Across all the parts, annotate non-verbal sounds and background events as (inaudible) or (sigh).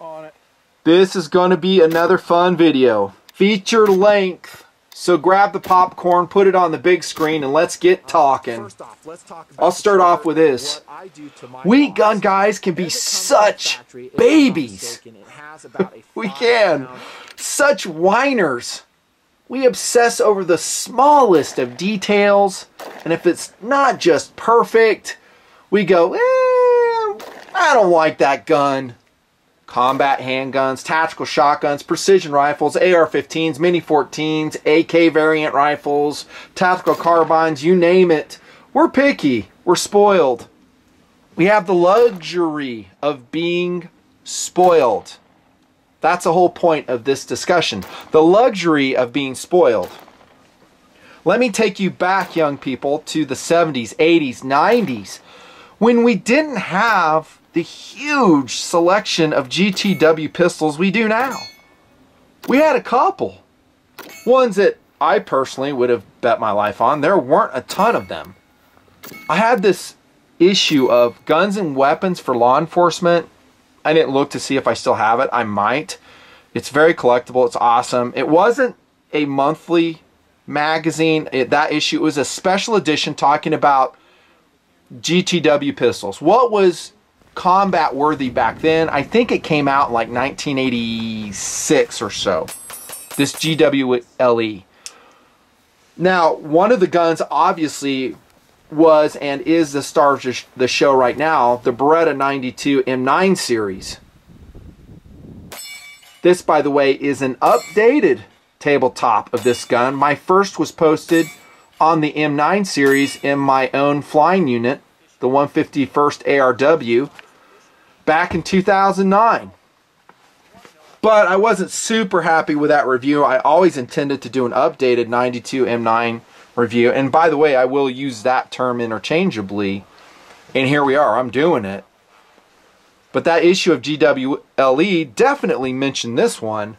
on it. This is going to be another fun video. Feature length. So grab the popcorn, put it on the big screen, and let's get talking. Off, let's talk I'll start off with this. what I do to my We gun guys can be As it comes out of the such factory, if I'm not babies. mistaken, it has about a (laughs) We can. pound- Such whiners. We obsess over the smallest of details, and if it's not just perfect, we go, eh, I don't like that gun. Combat handguns, tactical shotguns, precision rifles, AR-15s, Mini 14s, AK variant rifles, tactical carbines, you name it. We're picky. We're spoiled. We have the luxury of being spoiled. That's the whole point of this discussion. The luxury of being spoiled. Let me take you back, young people, to the 70s, 80s, 90s, when we didn't have the huge selection of GTW pistols we do now. We had a couple. Ones that I personally would have bet my life on. There weren't a ton of them. I had this issue of guns and weapons for law enforcement I didn't look to see if I still have it. I might. It's very collectible. It's awesome. It wasn't a monthly magazine. It, that issue was a special edition talking about GTW pistols. What was combat worthy back then? I think it came out like 1986 or so. This GWLE. Now, one of the guns obviously was and is the star of the show right now, the Beretta 92 M9 series. This, by the way, is an updated tabletop of this gun. My first was posted on the M9 series in my own flying unit, the 151st ARW, back in 2009. But I wasn't super happy with that review. I always intended to do an updated 92 M9 review. And by the way, I will use that term interchangeably. And here we are, I'm doing it. But that issue of GWLE definitely mentioned this one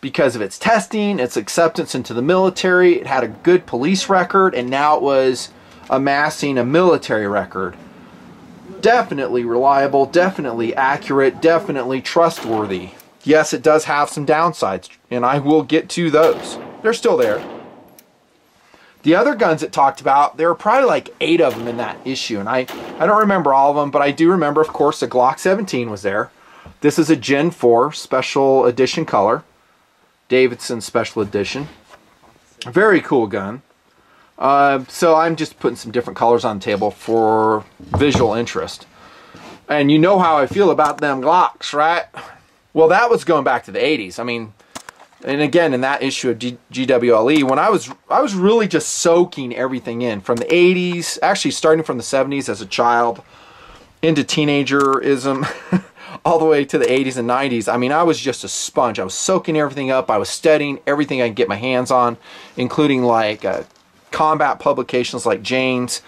because of its testing, its acceptance into the military. It had a good police record, and now it was amassing a military record. Definitely reliable, definitely accurate, definitely trustworthy. Yes, it does have some downsides, and I will get to those. They're still there. The other guns it talked about, there were probably like eight of them in that issue, and I, I don't remember all of them, but I do remember, of course, the Glock 17 was there. This is a Gen 4 special edition color, Davidson special edition. Very cool gun. Uh, so I'm just putting some different colors on the table for visual interest. And you know how I feel about them Glocks, right? Well, that was going back to the 80s. I mean, and again in that issue of G- GWLE when I was I was really just soaking everything in from the 80s actually starting from the 70s as a child into teenagerism (laughs) all the way to the 80s and 90s I mean I was just a sponge I was soaking everything up I was studying everything I could get my hands on including like uh, combat publications like Jane's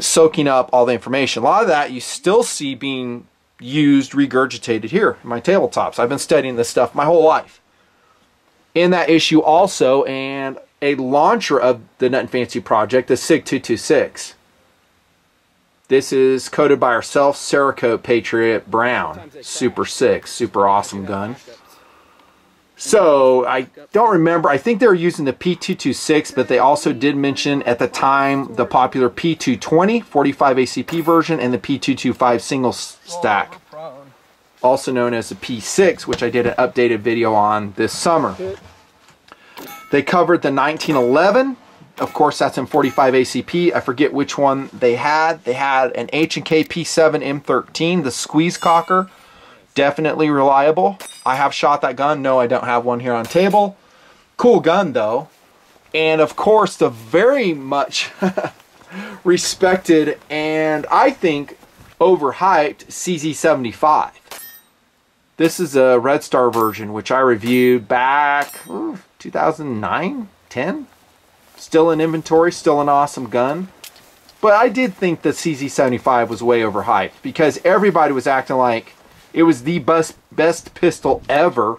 soaking up all the information a lot of that you still see being used regurgitated here in my tabletops I've been studying this stuff my whole life in that issue also and a launcher of the Nutnfancy project, the SIG 226. This is coated by ourself, Cerakote Patriot Brown. Super sick, super awesome gun. So I don't remember. I think they were using the P226, but they also did mention at the time the popular P220 45 ACP version and the P225 single stack also known as the P6, which I did an updated video on this summer. They covered the 1911. Of course, that's in 45 ACP. I forget which one they had. They had an H&K P7 M13, the squeeze cocker. Definitely reliable. I have shot that gun. No, I don't have one here on table. Cool gun, though. And of course, the very much (laughs) respected and I think overhyped CZ75. This is a Red Star version, which I reviewed back ooh, 2009, 10. Still in inventory, still an awesome gun. But I did think the CZ75 was way overhyped because everybody was acting like it was the best best pistol ever.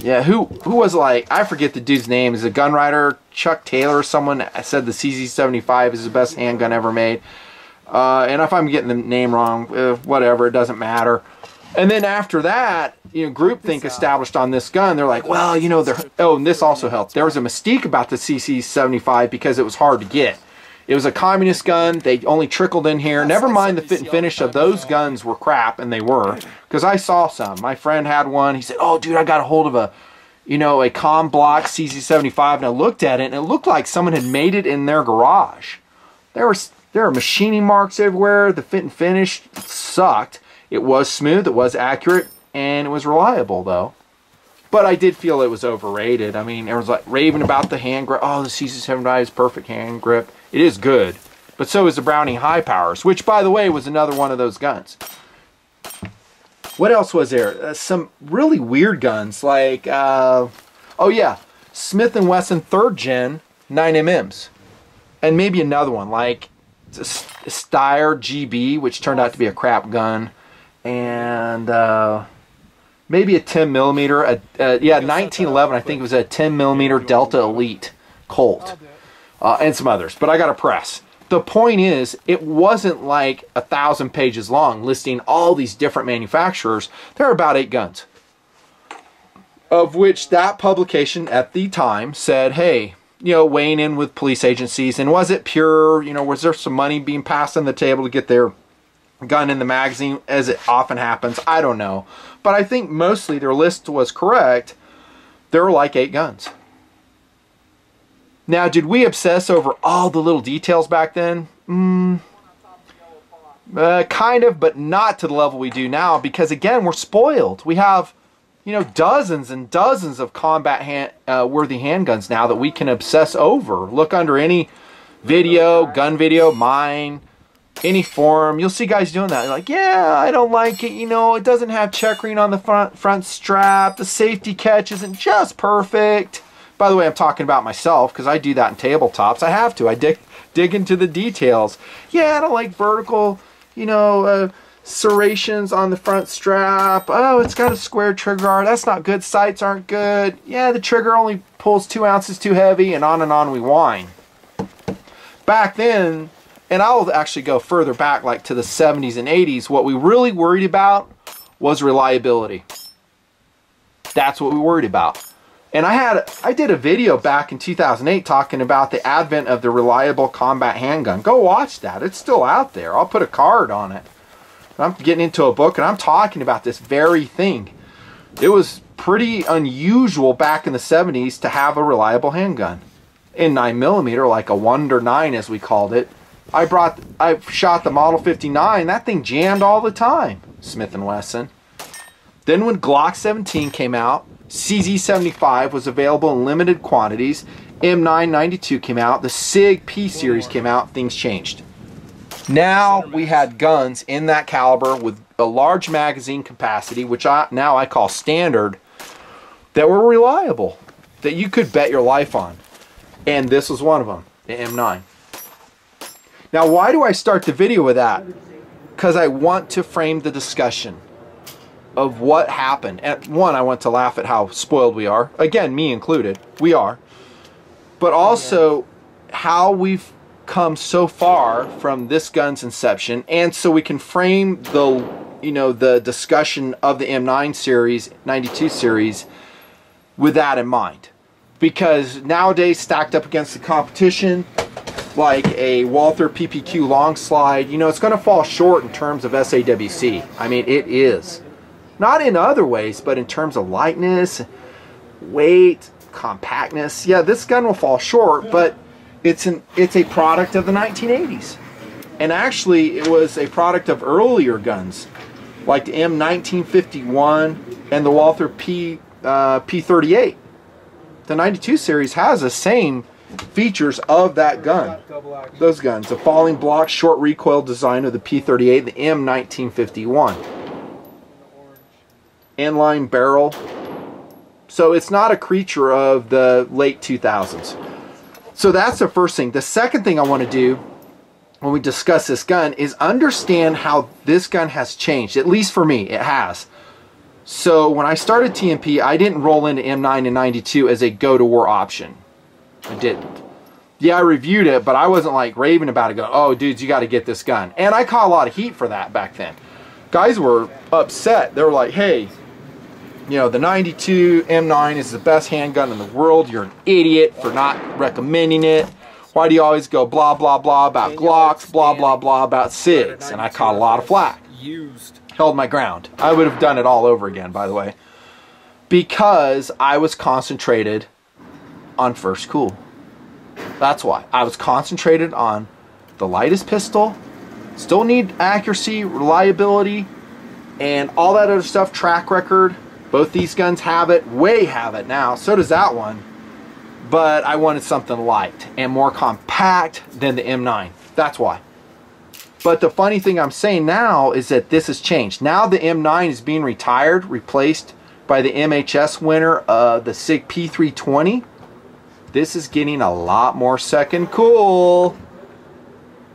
Yeah, who who was like I forget the dude's name. Is a gun writer Chuck Taylor or someone said the CZ75 is the best handgun ever made. Uh, and if I'm getting the name wrong, eh, whatever, it doesn't matter. And then after that, you know, groupthink established on this gun. They're like, well, you know, there. Oh, and this also helped. There was a mystique about the CZ75 because it was hard to get. It was a communist gun. They only trickled in here. Never mind the fit and finish of those guns were crap, and they were. Because I saw some. My friend had one. He said, "Oh, dude, I got a hold of a, you know, a com block CZ75," and I looked at it, and it looked like someone had made it in their garage. There was there are machining marks everywhere. The fit and finish sucked. It was smooth. It was accurate, and it was reliable though. But I did feel it was overrated. I mean, was like raving about the hand grip. Oh, the CZ75 is perfect hand grip. It is good, but so is the Browning High Powers, which, by the way, was another one of those guns. What else was there? Uh, some really weird guns, like, uh, oh yeah, Smith & Wesson 3rd Gen 9MMs. And maybe another one, like Steyr GB, which turned out to be a crap gun. And uh, maybe a 10 millimeter, a, uh, yeah, 1911, I think it was a 10 millimeter Delta Elite Colt uh, and some others, but I got a press. The point is, it wasn't like a thousand pages long listing all these different manufacturers. There are about eight guns, of which that publication at the time said, hey, you know, weighing in with police agencies, and was it pure? You know, was there some money being passed on the table to get their gun in the magazine, as it often happens? I don't know. But I think mostly their list was correct. There were like eight guns. Now, did we obsess over all the little details back then? Mm, uh, kind of, but not to the level we do now because, again, we're spoiled. We have, you know, dozens and dozens of combat hand, uh, worthy handguns now that we can obsess over. Look under any video, gun video, mine, any forum. You'll see guys doing that. like, yeah, I don't like it. You know, it doesn't have checkering on the front front strap. The safety catch isn't just perfect. By the way, I'm talking about myself because I do that in tabletops. I have to. I dig dig into the details. Yeah, I don't like vertical, you know, uh, serrations on the front strap. Oh, it's got a square trigger guard. That's not good. Sights aren't good. Yeah, the trigger only pulls two ounces too heavy, and on and on we whine. Back then, and I'll actually go further back, like to the 70s and 80s, what we really worried about was reliability. That's what we worried about. And I had I did a video back in 2008 talking about the advent of the reliable combat handgun. Go watch that. It's still out there. I'll put a card on it. I'm getting into a book and I'm talking about this very thing. It was pretty unusual back in the 70s to have a reliable handgun. In 9mm, like a Wonder 9 as we called it. I brought I shot the Model 59. That thing jammed all the time. Smith & Wesson. Then when Glock 17 came out, CZ75 was available in limited quantities. M992 came out. The SIG P series came out. Things changed. Now we had guns in that caliber with a large magazine capacity, which I now I call standard, that were reliable, that you could bet your life on. And this was one of them, the M9. Now, why do I start the video with that? Because I want to frame the discussion of what happened. And one, I want to laugh at how spoiled we are. Again, me included. We are. But also how we've come so far from this gun's inception and so we can frame the you know the discussion of the M9 series, 92 series with that in mind. Because nowadays stacked up against the competition like a Walther PPQ long slide, you know, it's going to fall short in terms of SAWC. I mean, it is. Not in other ways, but in terms of lightness, weight, compactness. Yeah, this gun will fall short, but it's an it's a product of the 1980s. And actually, it was a product of earlier guns, like the M1951 and the Walther P uh, P38. The 92 series has the same features of that gun. Those guns, the falling block, short recoil design of the P38, the M1951 inline barrel. So it's not a creature of the late 2000s. So that's the first thing. The second thing I want to do when we discuss this gun is understand how this gun has changed. At least for me, it has. So when I started TNP, I didn't roll into M9 and 92 as a go-to-war option. I didn't. Yeah, I reviewed it, but I wasn't like raving about it. Go, oh, dudes, you got to get this gun. And I caught a lot of heat for that back then guys were upset. They were like, hey, you know, the 92 M9 is the best handgun in the world. You're an idiot for not recommending it. Why do you always go blah, blah, blah about Glocks, blah, blah, blah about SIGs? And I caught a lot of flack. Used. Held my ground. I would have done it all over again, by the way. Because I was concentrated on first cool. That's why. I was concentrated on the lightest pistol, still need accuracy, reliability, and all that other stuff, track record. Both these guns have it, way have it now. So does that one. But I wanted something light and more compact than the M9. That's why. But the funny thing I'm saying now is that this has changed. Now the M9 is being retired, replaced by the MHS winner, uh, the SIG P320. This is getting a lot more second cool.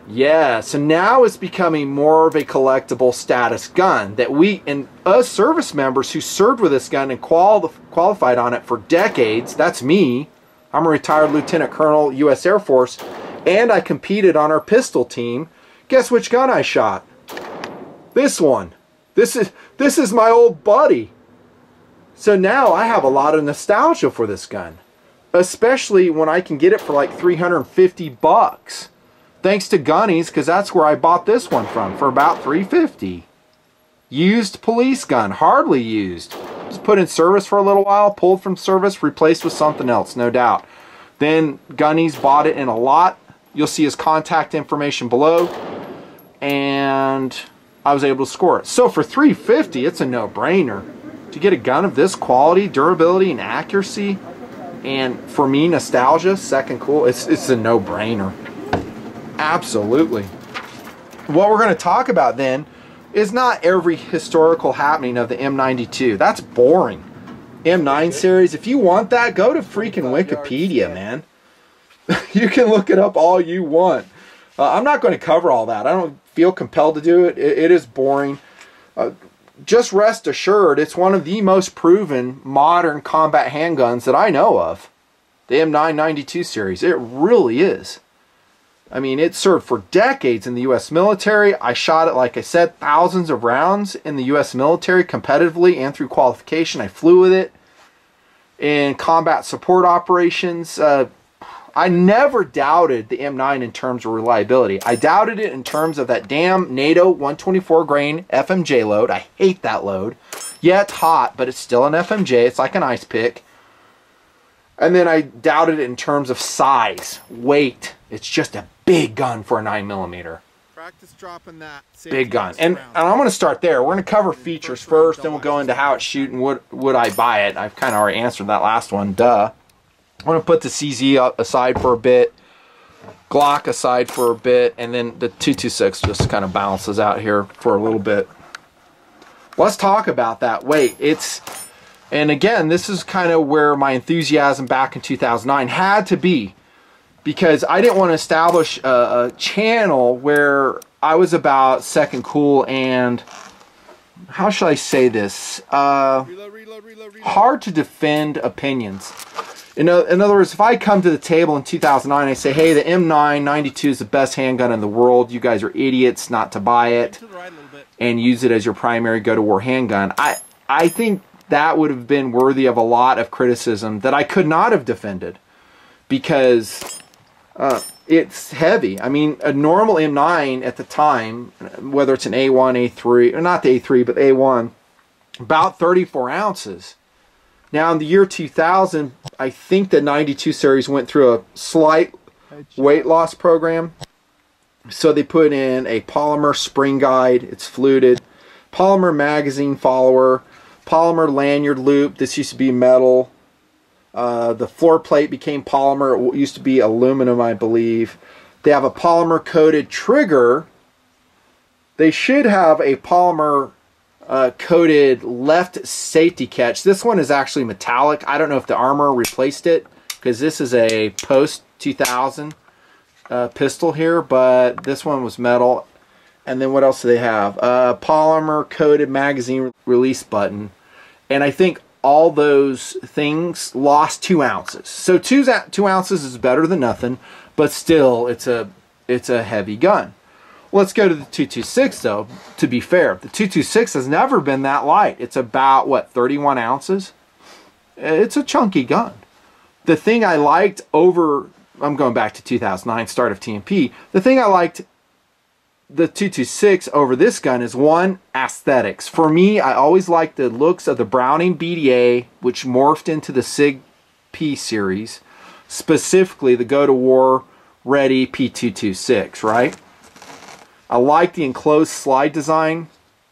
Yeah, so now it's becoming more of a collectible status gun that we and us service members who served with this gun and quali qualified on it for decades. That's me. I'm a retired lieutenant colonel, U.S. Air Force, and I competed on our pistol team. Guess which gun I shot? This one. This is this is my old buddy. So now I have a lot of nostalgia for this gun, especially when I can get it for like 350 bucks. Thanks to Gunny's, because that's where I bought this one from for about 350. Used police gun, hardly used. Just put in service for a little while, pulled from service, replaced with something else, no doubt. Then Gunny's bought it in a lot. You'll see his contact information below. And I was able to score it. So for 350, it's a no-brainer. To get a gun of this quality, durability, and accuracy, and for me, nostalgia, second cool, it's, it's a no-brainer. Absolutely. What we're going to talk about then is not every historical happening of the M92. That's boring. M9 series, if you want that, go to freaking Wikipedia, man. (laughs) you can look it up all you want. Uh, I'm not going to cover all that. I don't feel compelled to do it. It, it is boring. Uh, just rest assured, it's one of the most proven modern combat handguns that I know of. The M992 series. It really is. I mean, it served for decades in the U.S. military. I shot it, like I said, thousands of rounds in the U.S. military competitively and through qualification. I flew with it in combat support operations. Uh, I never doubted the M9 in terms of reliability. I doubted it in terms of that damn NATO 124 grain FMJ load. I hate that load. Yeah, it's hot, but it's still an FMJ. It's like an ice pick. And then I doubted it in terms of size, weight. It's just a big gun for a 9 millimeter. Practice dropping that. Big gun. And, and I'm going to start there. We're going to cover features first, then we'll go into how it's shooting. Would, would I buy it? I've kind of already answered that last one. Duh. I'm going to put the CZ aside for a bit. Glock aside for a bit. And then the 226 just kind of balances out here for a little bit. Let's talk about that. Wait, it's... And again, this is kind of where my enthusiasm back in 2009 had to be because I didn't want to establish a, a, channel where I was about second cool and how should I say this? Uh, reload, reload, reload, hard to defend opinions. In, in other words, if I come to the table in 2009 and I say, hey, the M992 is the best handgun in the world, you guys are idiots not to buy it and use it as your primary go-to-war handgun, I, I think that would have been worthy of a lot of criticism that I could not have defended because uh, it's heavy. I mean, a normal M9 at the time, whether it's an A1, A3, or not the A3, but A1, about 34 ounces. Now, in the year 2000, I think the 92 series went through a slight weight loss program. So they put in a polymer spring guide. It's fluted. Polymer magazine follower polymer lanyard loop. This used to be metal. Uh, the floor plate became polymer. It used to be aluminum, I believe. They have a polymer coated trigger. They should have a polymer uh, coated left safety catch. This one is actually metallic. I don't know if the armor replaced it because this is a post 2000 uh, pistol here, but this one was metal. And then what else do they have? Uh, polymer coated magazine release button and I think all those things lost two ounces. So two two ounces is better than nothing, but still, it's a it's a heavy gun. Let's go to the 226 though, to be fair. The 226 has never been that light. It's about, what, 31 ounces? It's a chunky gun. The thing I liked over, I'm going back to 2009, start of TNP. The thing I liked the 226 over this gun is one, aesthetics. For me, I always liked the looks of the Browning BDA, which morphed into the SIG P series, specifically the Go to War Ready P226, right? I like the enclosed slide design,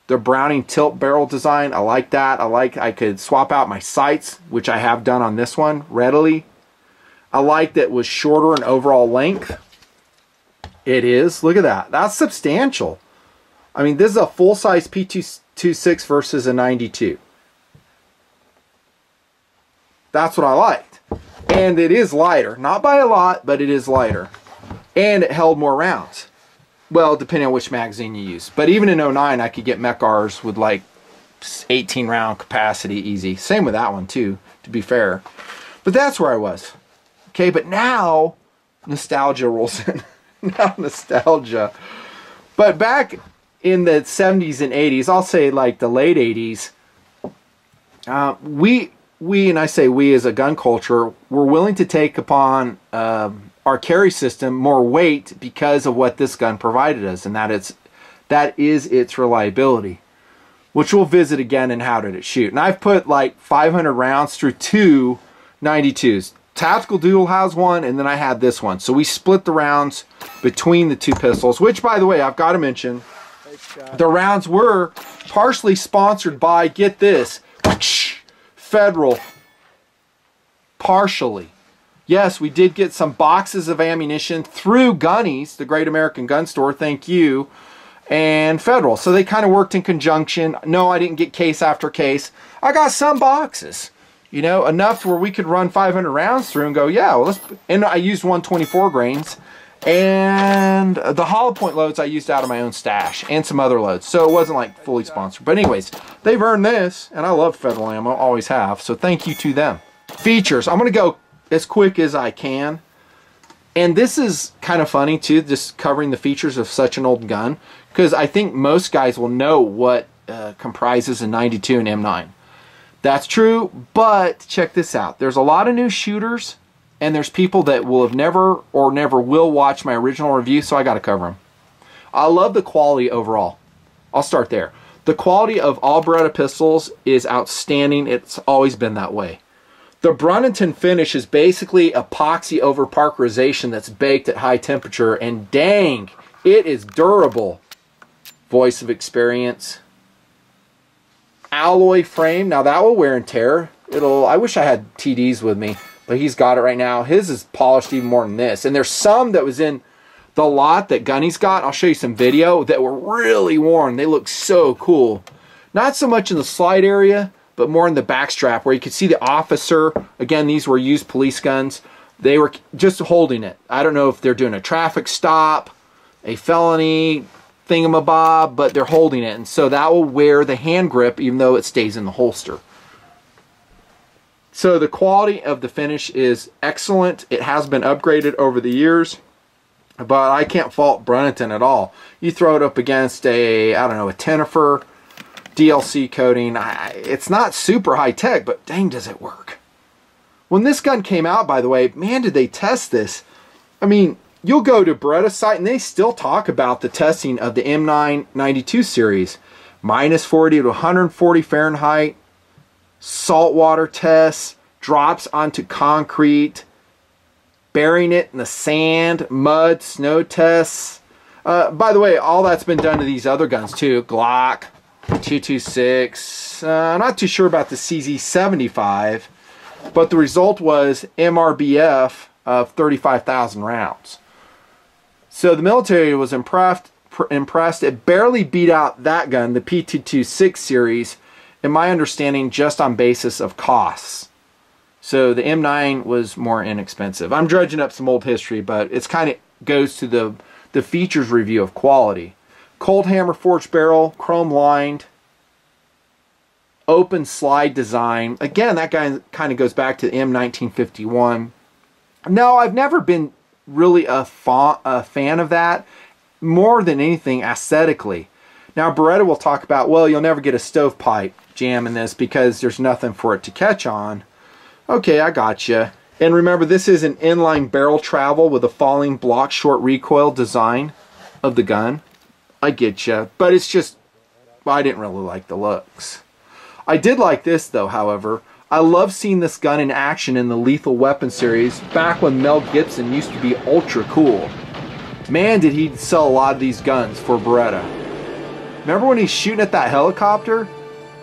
the Browning tilt barrel design. I like that. I like I could swap out my sights, which I have done on this one readily. I like that was shorter in overall length. It is. Look at that. That's substantial. I mean, this is a full-size P226 versus a 92. That's what I liked. And it is lighter. Not by a lot, but it is lighter. And it held more rounds. Well, depending on which magazine you use. But even in 09, I could get Mec-Gars with like 18 round capacity easy. Same with that one too, to be fair. But that's where I was. Okay, but now nostalgia rolls in. (laughs) now nostalgia. But back in the 70s and 80s, I'll say like the late 80s, uh, we we and I say we as a gun culture were willing to take upon um, our carry system more weight because of what this gun provided us, and that it's that is its reliability, which we'll visit again in how did it shoot. And I've put like 500 rounds through two 92s. Tactical Duel has one, and then I had this one. So we split the rounds between the two pistols, which, by the way, I've got to mention, the rounds were partially sponsored by, get this, Federal. Partially. Yes, we did get some boxes of ammunition through Gunny's, the Great American Gun Store, thank you, and Federal. So they kind of worked in conjunction. No, I didn't get case after case. I got some boxes, you know, enough where we could run 500 rounds through and go, yeah, well, let's, and I used 124 grains. And the hollow point loads I used out of my own stash and some other loads. So it wasn't like fully sponsored. But anyways, they've earned this and I love Federal ammo, always have. So thank you to them. Features. I'm going to go as quick as I can. And this is kind of funny too, just covering the features of such an old gun. Because I think most guys will know what uh, comprises a 92 and M9. That's true, but check this out. There's a lot of new shooters and there's people that will have never or never will watch my original review, so I got to cover them. I love the quality overall. I'll start there. The quality of all Beretta pistols is outstanding. It's always been that way. The Bruniton finish is basically epoxy over parkerization that's baked at high temperature, and dang, it is durable. Voice of experience. Alloy frame. Now that will wear and tear. It'll. I wish I had TDs with me but he's got it right now. His is polished even more than this. And there's some that was in the lot that Gunny's got. I'll show you some video that were really worn. They look so cool. Not so much in the slide area, but more in the back strap where you could see the officer. Again, these were used police guns. They were just holding it. I don't know if they're doing a traffic stop, a felony thingamabob, but they're holding it. And so that will wear the hand grip even though it stays in the holster. So the quality of the finish is excellent. It has been upgraded over the years, but I can't fault Bruniton at all. You throw it up against a, I don't know, a Tenifer DLC coating. It's not super high tech, but dang does it work. When this gun came out, by the way, man, did they test this. I mean, you'll go to Beretta's site and they still talk about the testing of the M992 series. Minus 40 to 140 Fahrenheit, saltwater tests, drops onto concrete, burying it in the sand, mud, snow tests. Uh, by the way, all that's been done to these other guns too. Glock, 226. Uh, not too sure about the CZ75, but the result was MRBF of 35,000 rounds. So the military was impressed. Impressed. It barely beat out that gun, the P226 series, in my understanding, just on basis of costs. So the M9 was more inexpensive. I'm dredging up some old history, but it's kind of goes to the the features review of quality. Cold hammer forged barrel, chrome lined, open slide design. Again, that guy kind of goes back to the M1951. No, I've never been really a, fa a fan of that. more than anything aesthetically. Now Beretta will talk about, well, you'll never get a stovepipe jam in this because there's nothing for it to catch on. Okay, I got you. And remember, this is an inline barrel travel with a falling block short recoil design of the gun. I get you, but it's just, I didn't really like the looks. I did like this though, however. I love seeing this gun in action in the Lethal Weapon series back when Mel Gibson used to be ultra cool. Man, did he sell a lot of these guns for Beretta. Remember when he's shooting at that helicopter?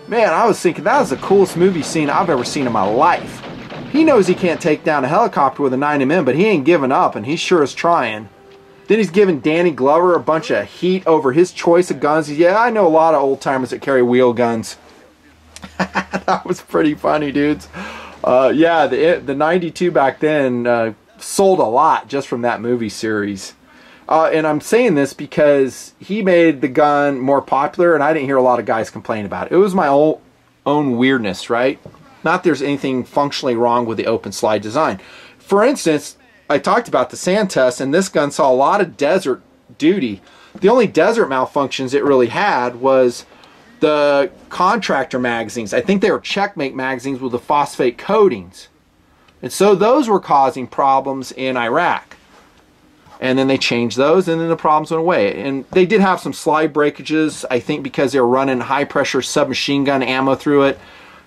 Man, I was thinking that was the coolest movie scene I've ever seen in my life. He knows he can't take down a helicopter with a 9mm, but he ain't giving up, and he sure is trying. Then he's giving Danny Glover a bunch of heat over his choice of guns. Yeah, I know a lot of old timers that carry wheel guns. (laughs) that was pretty funny, dudes. Uh, yeah, the the 92 back then uh, sold a lot just from that movie series. Uh, and I'm saying this because he made the gun more popular, and I didn't hear a lot of guys complain about it. It was my own, own weirdness, right? Not there's anything functionally wrong with the open slide design. For instance, I talked about the sand test, and this gun saw a lot of desert duty. The only desert malfunctions it really had was the contractor magazines. I think they were checkmate magazines with the phosphate coatings. And so those were causing problems in Iraq. And then they changed those, and then the problems went away. And they did have some slide breakages, I think because they were running high pressure submachine gun ammo through it.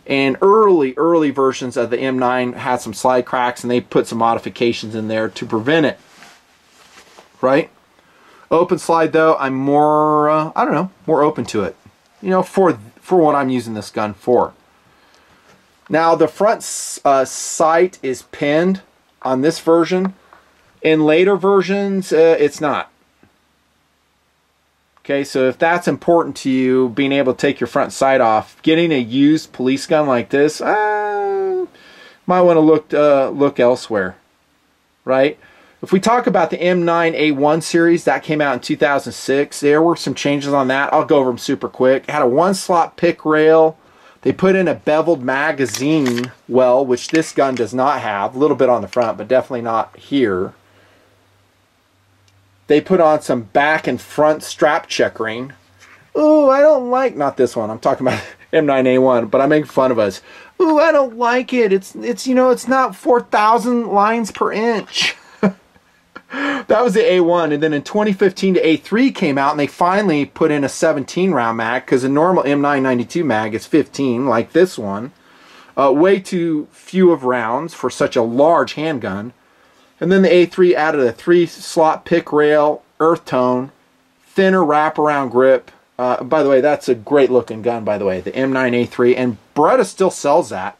And early, early versions of the M9 had some slide cracks, and they put some modifications in there to prevent it. Right? Open slide, though, I'm more, uh, I don't know, more open to it. You know, for, for what I'm using this gun for. Now, the front uh, sight is pinned on this version. In later versions, uh, it's not. Okay, so if that's important to you, being able to take your front sight off, getting a used police gun like this, uh, might want to look uh, look elsewhere, right? If we talk about the M9A1 series, that came out in 2006. There were some changes on that. I'll go over them super quick. It had a one-slot pick rail. They put in a beveled magazine well, which this gun does not have. A little bit on the front, but definitely not here. They put on some back and front strap checkering. Ooh, I don't like, not this one, I'm talking about (laughs) M9A1, but I make fun of us. Ooh, I don't like it. It's, it's you know, it's not 4,000 lines per inch. (laughs) that was the A1. And then in 2015, the A3 came out and they finally put in a 17 round mag because a normal M992 mag is 15, like this one. Uh, way too few of rounds for such a large handgun. And then the A3 added a three slot pick rail, earth tone, thinner wraparound grip. Uh, by the way, that's a great looking gun, by the way, the M9A3. And Beretta still sells that.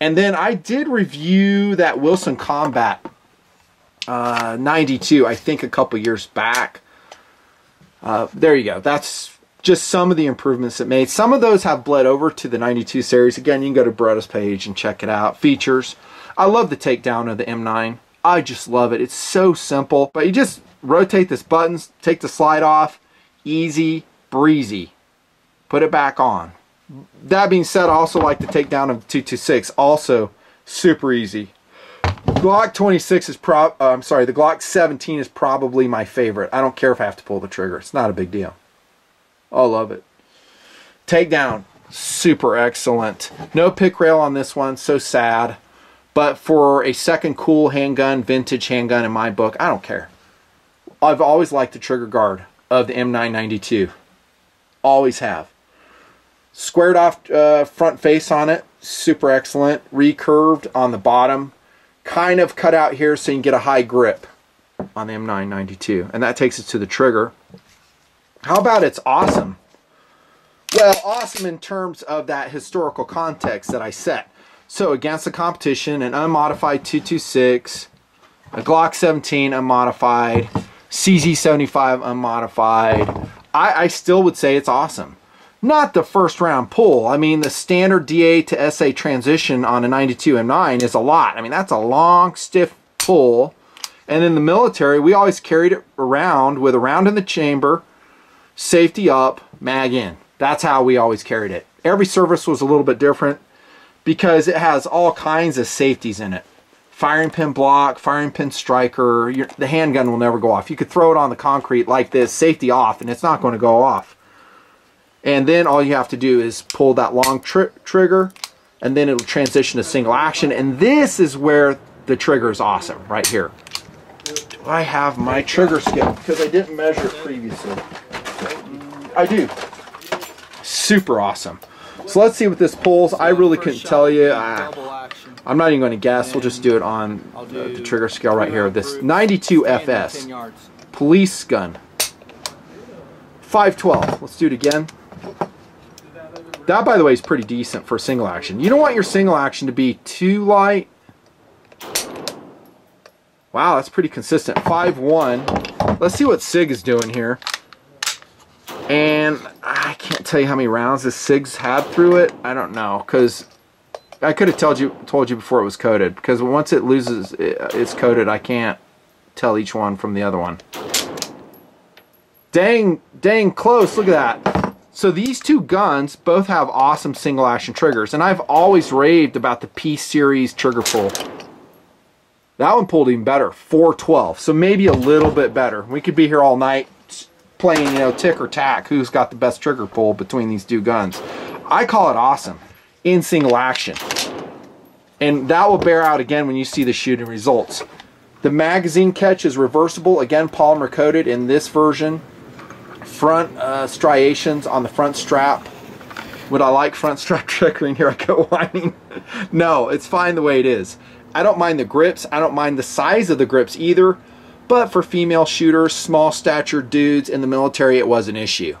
And then I did review that Wilson Combat uh, 92, I think a couple years back. Uh, there you go. That's just some of the improvements it made. Some of those have bled over to the 92 series. Again, you can go to Beretta's page and check it out. Features. I love the takedown of the M9. I just love it. It's so simple. But you just rotate this buttons, take the slide off, easy, breezy. Put it back on. That being said, I also like the takedown of 226. Also super easy. Glock 26 is prob uh, I'm sorry, the Glock 17 is probably my favorite. I don't care if I have to pull the trigger. It's not a big deal. I love it. Takedown, super excellent. No pick rail on this one, so sad. But for a second cool handgun, vintage handgun in my book, I don't care. I've always liked the trigger guard of the M992. Always have. Squared off uh, front face on it, super excellent. Recurved on the bottom. Kind of cut out here so you can get a high grip on the M992. And that takes us to the trigger. How about it's awesome? Well, awesome in terms of that historical context that I set. So against the competition, an unmodified 226, a Glock 17 unmodified, CZ75 unmodified. I, I still would say it's awesome. Not the first round pull. I mean, the standard DA to SA transition on a 92 M9 is a lot. I mean, that's a long, stiff pull. And in the military, we always carried it around with a round in the chamber, safety up, mag in. That's how we always carried it. Every service was a little bit different because it has all kinds of safeties in it. firing pin block, firing pin striker. Your, the handgun will never go off. You could throw it on the concrete like this, safety off, and it's not going to go off. And then all you have to do is pull that long tri trigger, and then it'll transition to single action. And this is where the trigger is awesome, right here. Do I have my trigger scale? Because I didn't measure it previously. I do. Super awesome. So let's see what this pulls. I really couldn't tell you. I, I'm not even going to guess. We'll just do it on uh, the trigger scale right here. This 92 FS police gun. 512. Let's do it again. That, by the way, is pretty decent for single action. You don't want your single action to be too light. Wow, that's pretty consistent. 5-1. Let's see what SIG is doing here. And I can't tell you how many rounds this SIG's had through it. I don't know, because I could have told you told you before it was coated. Because once it loses it's coated, I can't tell each one from the other one. Dang, dang close. Look at that. So these two guns both have awesome single action triggers. And I've always raved about the P-Series trigger pull. That one pulled even better, 412. So maybe a little bit better. We could be here all night playing, you know, tick or tack, who's got the best trigger pull between these two guns. I call it awesome in single action. And that will bear out again when you see the shooting results. The magazine catch is reversible, again polymer coated in this version. Front uh, striations on the front strap. Would I like front (laughs) strap triggering? Here I go (laughs) whining. no, it's fine the way it is. I don't mind the grips. I don't mind the size of the grips either. But for female shooters, small stature dudes in the military, it was an issue.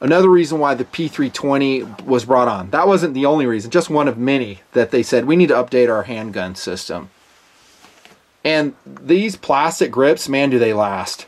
Another reason why the P320 was brought on. That wasn't the only reason, just one of many that they said we need to update our handgun system. And these plastic grips, man, do they last.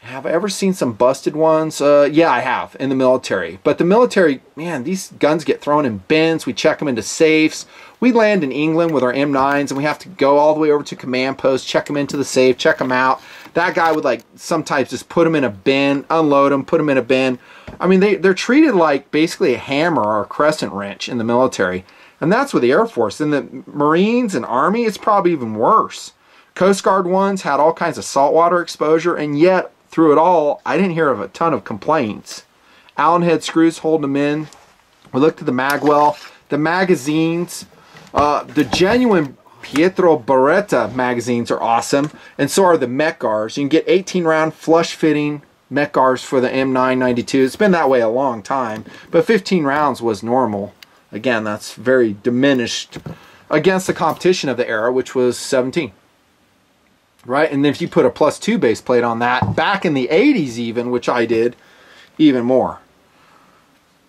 Have I ever seen some busted ones? Uh, yeah, I have in the military. But the military, man, these guns get thrown in bins. We check them into safes. We land in England with our M9s and we have to go all the way over to command post, check them into the safe, check them out. That guy would like sometimes just put them in a bin, unload them, put them in a bin. I mean, they, they're treated like basically a hammer or a crescent wrench in the military. And that's with the Air Force. In the Marines and Army, it's probably even worse. Coast Guard ones had all kinds of saltwater exposure, and yet through it all, I didn't hear of a ton of complaints. Allen head screws holding them in. We looked at the magwell. The magazines, uh, the genuine Pietro Beretta magazines are awesome, and so are the Mec-Gars. You can get 18 round flush fitting Mec-Gars for the M992. It's been that way a long time, but 15 rounds was normal. Again, that's very diminished against the competition of the era, which was 17 right? And then if you put a plus two base plate on that, back in the 80s even, which I did, even more.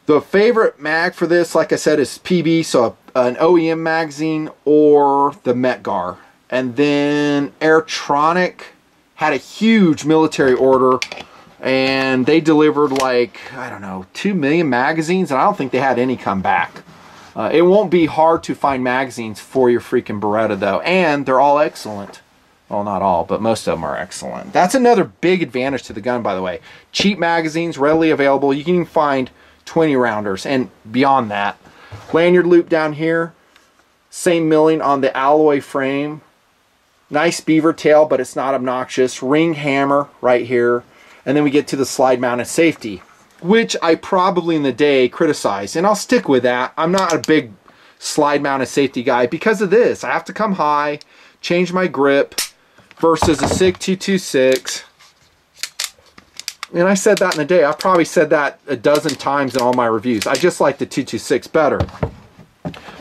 The favorite mag for this, like I said, is PB, so an OEM magazine or the Mec-Gar. And then Airtronic had a huge military order and they delivered like, I don't know, 2 million magazines and I don't think they had any come back. Uh, it won't be hard to find magazines for your freaking Beretta though, and they're all excellent. Well, not all, but most of them are excellent. That's another big advantage to the gun, by the way. Cheap magazines, readily available. You can even find 20 rounders and beyond that. Lanyard loop down here. Same milling on the alloy frame. Nice beaver tail, but it's not obnoxious. Ring hammer right here. And then we get to the slide mounted safety, which I probably in the day criticized. And I'll stick with that. I'm not a big slide mounted safety guy because of this. I have to come high, change my grip, versus a SIG 226. And I said that in the day. I probably said that a dozen times in all my reviews. I just like the 226 better.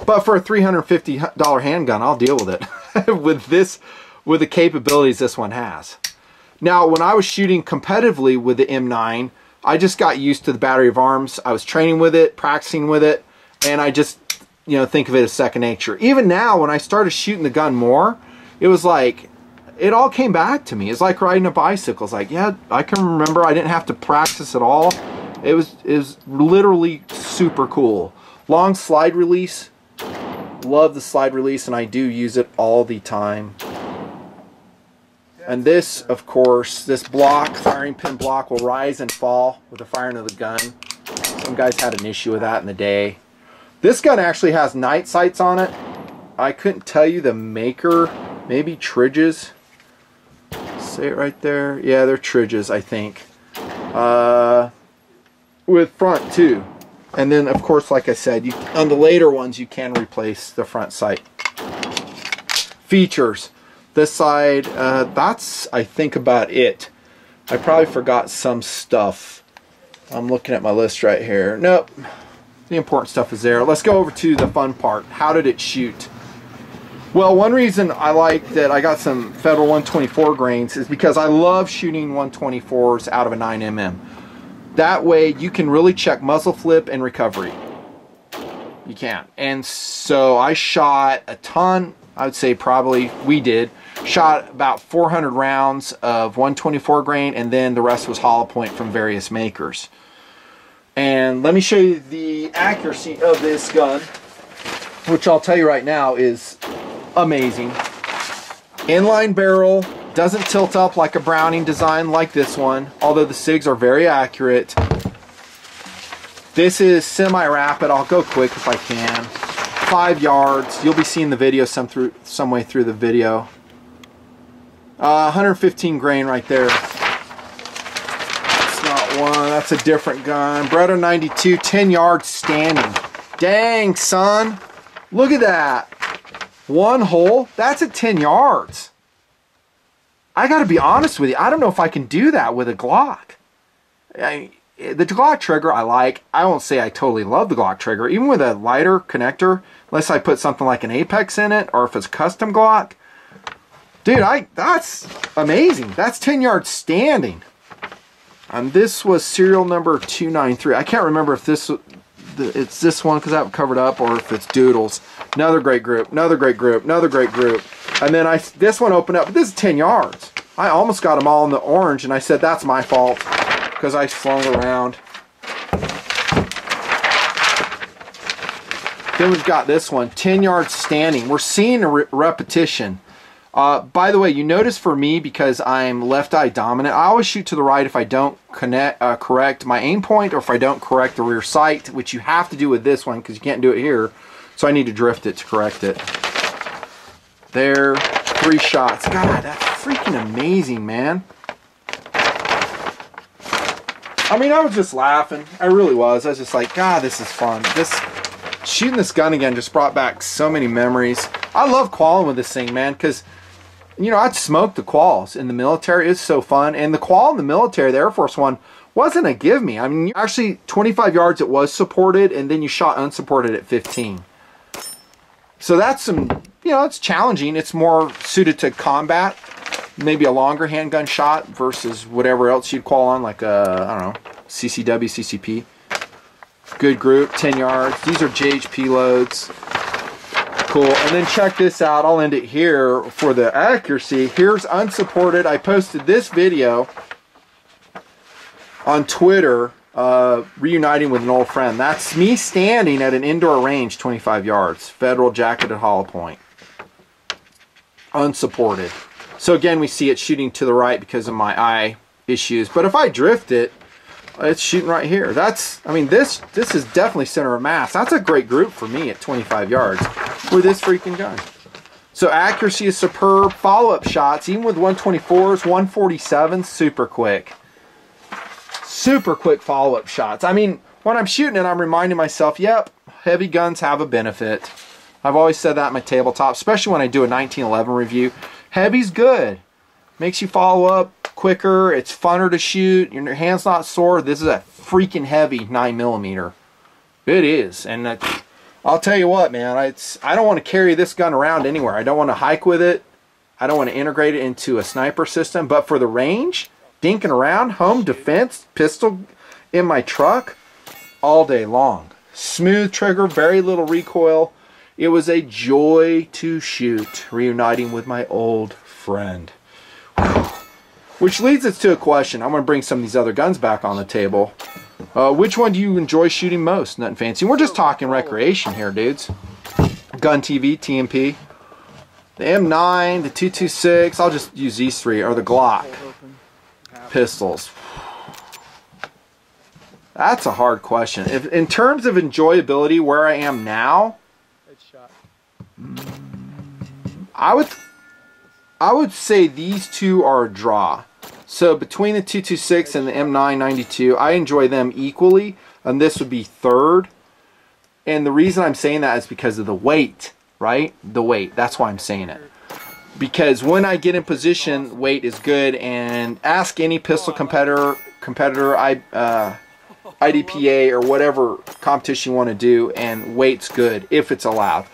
But for a $350 handgun, I'll deal with it. (laughs) with this, with the capabilities this one has. Now, when I was shooting competitively with the M9, I just got used to the battery of arms. I was training with it, practicing with it, and I just, you know, think of it as second nature. Even now, when I started shooting the gun more, it was like, it all came back to me. It's like riding a bicycle. It's like, yeah, I can remember I didn't have to practice at all. It was, it was literally super cool. Long slide release. Love the slide release and I do use it all the time. And this, of course, this block, firing pin block, will rise and fall with the firing of the gun. Some guys had an issue with that in the day. This gun actually has night sights on it. I couldn't tell you the maker. Maybe Tridges. Say it right there. Yeah, they're Tridges, I think. Uh, with front too. And then, of course, like I said, you on the later ones, you can replace the front sight. Features. This side, uh, that's, I think, about it. I probably forgot some stuff. I'm looking at my list right here. Nope. The important stuff is there. Let's go over to the fun part. How did it shoot? Well, one reason I like that I got some Federal 124 grains is because I love shooting 124s out of a 9mm. That way you can really check muzzle flip and recovery. You can't. And so I shot a ton, I would say probably we did, shot about 400 rounds of 124 grain and then the rest was hollow point from various makers. And let me show you the accuracy of this gun, which I'll tell you right now is amazing. Inline barrel, doesn't tilt up like a Browning design like this one, although the SIGs are very accurate. This is semi-rapid. I'll go quick if I can. Five yards. You'll be seeing the video some through some way through the video. Uh, 115 grain right there. That's not one. That's a different gun. Brother 92, 10 yards standing. Dang, son. Look at that. One hole. That's at 10 yards. I got to be honest with you. I don't know if I can do that with a Glock. I, the Glock trigger I like. I won't say I totally love the Glock trigger. Even with a lighter connector, unless I put something like an Apex in it or if it's custom Glock. Dude, I that's amazing. That's 10 yards standing. And this was serial number 293. I can't remember if this it's this one because I have it covered up or if it's Doodles. Another great group, another great group, another great group. And then I this one opened up. But this is 10 yards. I almost got them all in the orange and I said that's my fault because I flung around. Then we've got this one, 10 yards standing. We're seeing a re repetition. Uh, by the way, you notice for me, because I'm left eye dominant, I always shoot to the right if I don't connect, uh, correct my aim point or if I don't correct the rear sight, which you have to do with this one because you can't do it here. So I need to drift it to correct it. There, three shots. God, that's freaking amazing, man. I mean, I was just laughing. I really was. I was just like, God, this is fun. This shooting this gun again just brought back so many memories. I love qualing with this thing, man, because you know, I'd smoke the quals in the military. It's so fun. And the qual in the military, the Air Force one, wasn't a give me. I mean, actually, 25 yards it was supported, and then you shot unsupported at 15. So that's some, you know, it's challenging. It's more suited to combat. Maybe a longer handgun shot versus whatever else you'd qual on, like a, I don't know, CCW, CCP. Good group, 10 yards. These are JHP loads cool. And then check this out. I'll end it here for the accuracy. Here's unsupported. I posted this video on Twitter uh, reuniting with an old friend. That's me standing at an indoor range 25 yards. Federal jacketed hollow point. Unsupported. So again, we see it shooting to the right because of my eye issues. But if I drift it, it's shooting right here. That's, I mean, this this is definitely center of mass. That's a great group for me at 25 yards with this freaking gun. So accuracy is superb. Follow-up shots, even with 124s, 147s, super quick. Super quick follow-up shots. I mean, when I'm shooting it, I'm reminding myself, yep, heavy guns have a benefit. I've always said that my tabletop, especially when I do a 1911 review. Heavy's good. Makes you follow up quicker. It's funner to shoot. Your hand's not sore. This is a freaking heavy 9 millimeter. It is. And uh, I'll tell you what, man. It's, I don't want to carry this gun around anywhere. I don't want to hike with it. I don't want to integrate it into a sniper system. But for the range, dinking around, home defense, pistol in my truck, all day long. Smooth trigger, very little recoil. It was a joy to shoot, reuniting with my old friend. Which leads us to a question. I'm going to bring some of these other guns back on the table. Uh, which one do you enjoy shooting most? Nothing fancy. We're just talking recreation here, dudes. Gun TV, TNP. The M9, the 226. I'll just use these three. Or the Glock. Pistols. That's a hard question. If, in terms of enjoyability, where I am now, I would I would say these two are a draw. So between the 226 and the M992, I enjoy them equally, and this would be third. And the reason I'm saying that is because of the weight, right? The weight. That's why I'm saying it. Because when I get in position, weight is good. And ask any pistol competitor, competitor, I, uh, IDPA or whatever competition you want to do, and weight's good if it's allowed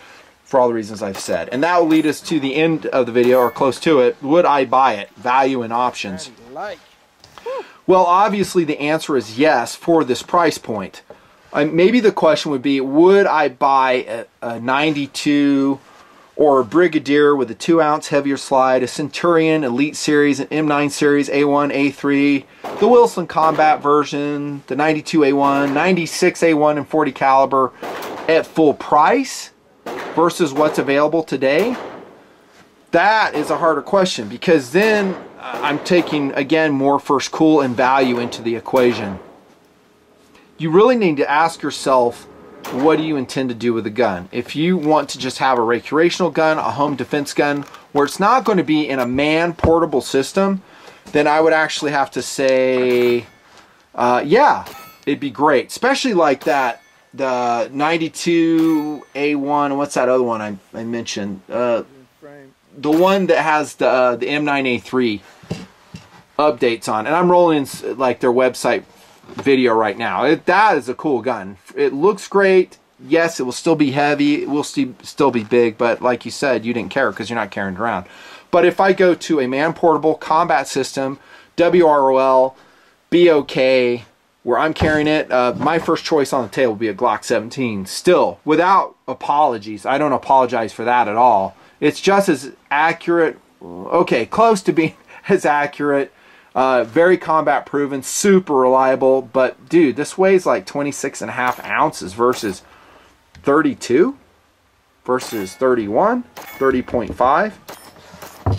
for all the reasons I've said. And that will lead us to the end of the video or close to it. Would I buy it? Value and options. Like. Well, obviously the answer is yes for this price point. Uh, maybe the question would be, would I buy a, a 92 or a Brigadier with a 2 ounce heavier slide, a Centurion Elite Series, an M9 Series A1, A3, the Wilson Combat version, the 92A1, 96A1 and 40 caliber at full price versus what's available today? That is a harder question because then I'm taking again more first cool and value into the equation. You really need to ask yourself what do you intend to do with a gun? If you want to just have a recreational gun, a home defense gun, where it's not going to be in a man portable system, then I would actually have to say, uh, yeah, it'd be great. Especially like that, the 92A1, what's that other one I, I mentioned? Uh. The one that has the uh, the M9A3 updates on, and I'm rolling in, like their website video right now. It, that is a cool gun. It looks great. Yes, it will still be heavy. It will st still be big, but like you said, you didn't care because you're not carrying it around. But if I go to a man portable combat system, WROL, BOK, where I'm carrying it, uh, my first choice on the table would be a Glock 17. Still, without apologies. I don't apologize for that at all. It's just as accurate, okay, close to being (laughs) as accurate. Uh, very combat proven, super reliable. But dude, this weighs like 26 and a half ounces versus 32 versus 31, 30.5.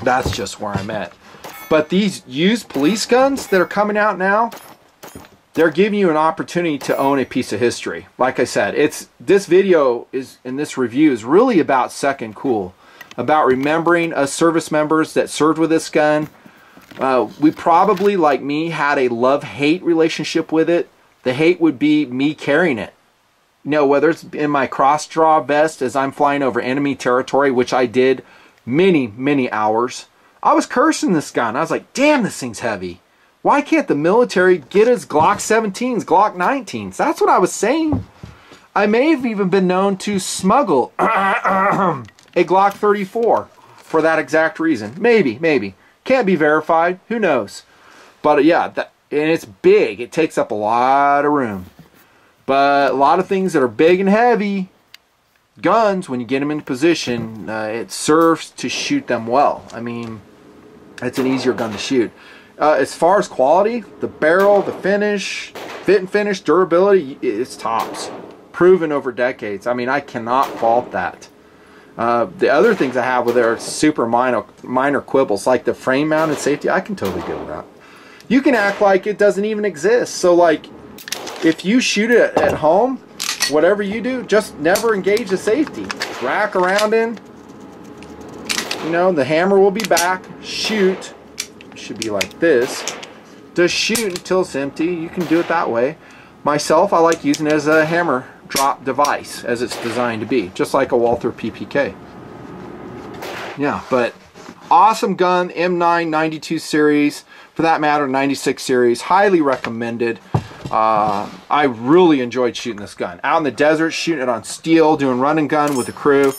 That's just where I'm at. But these used police guns that are coming out now, they're giving you an opportunity to own a piece of history. Like I said, it's this video is in this review is really about second cool, about remembering us service members that served with this gun. Uh, we probably, like me, had a love-hate relationship with it. The hate would be me carrying it. You know, whether it's in my cross-draw vest as I'm flying over enemy territory, which I did many, many hours. I was cursing this gun. I was like, damn, this thing's heavy. Why can't the military get us Glock 17s, Glock 19s? That's what I was saying. I may have even been known to smuggle (clears throat) a Glock 34 for that exact reason. Maybe, maybe. Can't be verified. Who knows? But uh, yeah, that, and it's big. It takes up a lot of room. But a lot of things that are big and heavy, guns, when you get them in position, uh, it serves to shoot them well. I mean, it's an easier gun to shoot. Uh, as far as quality, the barrel, the finish, fit and finish, durability, it's tops. Proven over decades. I mean, I cannot fault that. Uh, the other things I have with it are super minor, minor quibbles, like the frame mounted safety. I can totally deal with that. You can act like it doesn't even exist. So, like, if you shoot it at home, whatever you do, just never engage the safety. Rack around in. You know, the hammer will be back. Shoot. Should be like this. Just shoot until it's empty. You can do it that way. Myself, I like using it as a hammer drop device as it's designed to be, just like a Walther PPK. Yeah, but awesome gun, M9 92 series, for that matter, 96 series, highly recommended. Uh, I really enjoyed shooting this gun. Out in the desert, shooting it on steel, doing run and gun with the crew.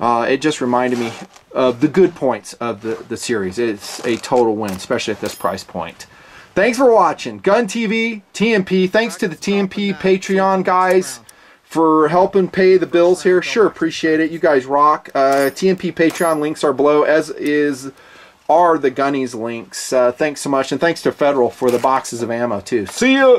Uh, it just reminded me of the good points of the, the series. It's a total win, especially at this price point. Thanks for watching. Gun TV, TNP. Thanks to the TNP Patreon guys for helping pay the bills here. Sure, appreciate it. You guys rock. Uh, TNP Patreon links are below, as is are the Gunnies links. Uh, thanks so much, and thanks to Federal for the boxes of ammo too. See ya!